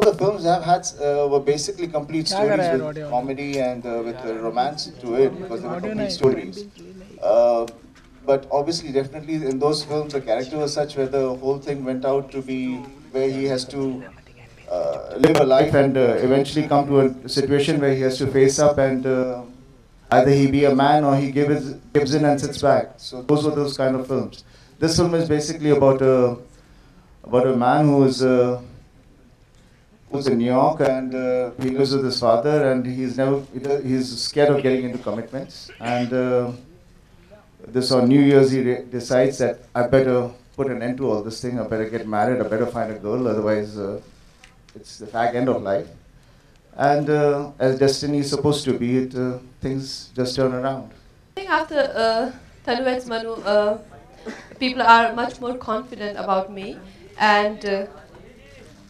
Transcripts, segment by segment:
the films I've had uh, were basically complete stories with comedy and uh, with uh, romance to it because they were complete stories. Uh, but obviously, definitely in those films, the character was such where the whole thing went out to be where he has to uh, live a life and uh, eventually come to a situation where he has to face up and uh, either he be a man or he gives, gives in and sits back. So those were those kind of films. This film is basically about a about a man who is uh, who's in New York and uh, he lives with his father and he's never he's scared of getting into commitments and uh, this on New Year's he decides that I better put an end to all this thing. I better get married. I better find a girl. Otherwise, uh, it's the fag end of life. And uh, as destiny is supposed to be, it uh, things just turn around. I think after uh, Manu, uh, people are much more confident about me, and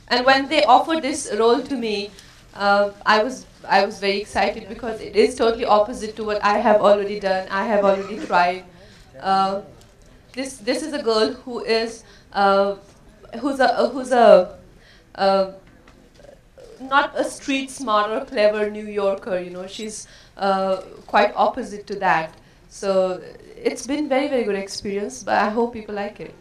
and when they offered this role to me, uh, I was I was very excited because it is totally opposite to what I have already done. I have already tried. Uh, this this is a girl who is uh, who's a who's a uh, not a street smart or clever New Yorker. You know, she's uh, quite opposite to that. So it's been very very good experience. But I hope people like it.